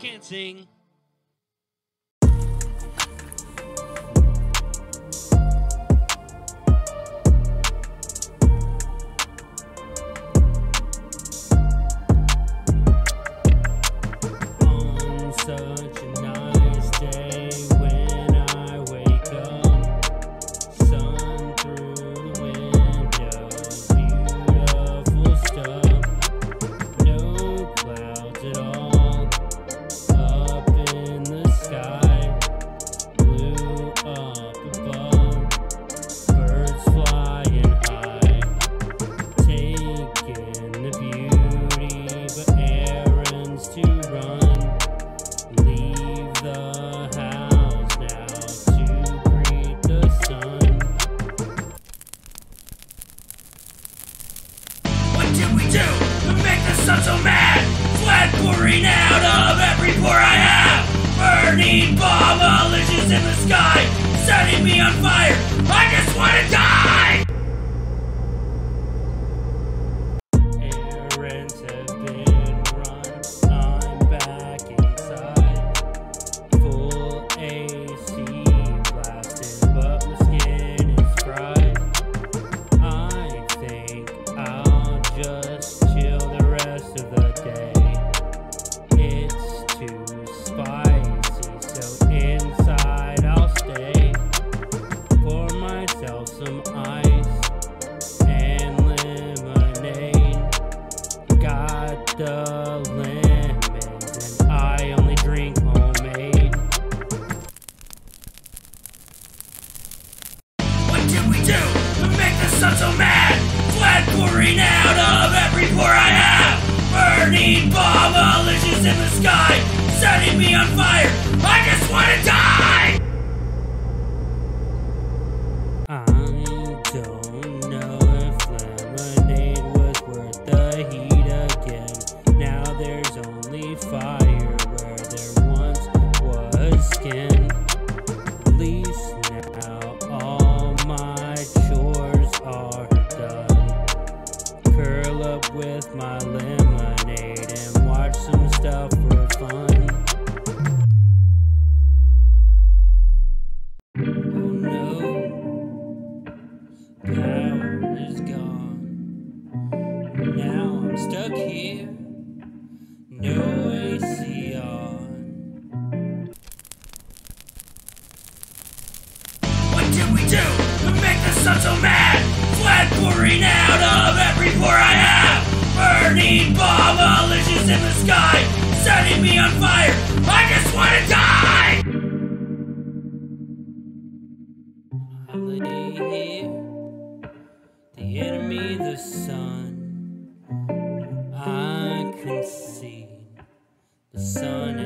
Can't sing. Pouring out of every pore I have. Burning bomb in the sky, setting me on fire. I just want to die! Errands the and I only drink homemade. What did we do to make the sun so mad? Sweat pouring out of every pore I have. Burning bomb in the sky, setting me on fire. I just want to die! With my lemonade and watch some stuff for fun. Oh no power is gone. Now I'm stuck here, no AC on. What did we do to make the sun so mad? Sweat pouring out of every pore I have. Burning bomb in the sky, setting me on fire. I just want to die! I lay here, the enemy, the sun. I concede the sun